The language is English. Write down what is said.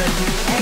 never do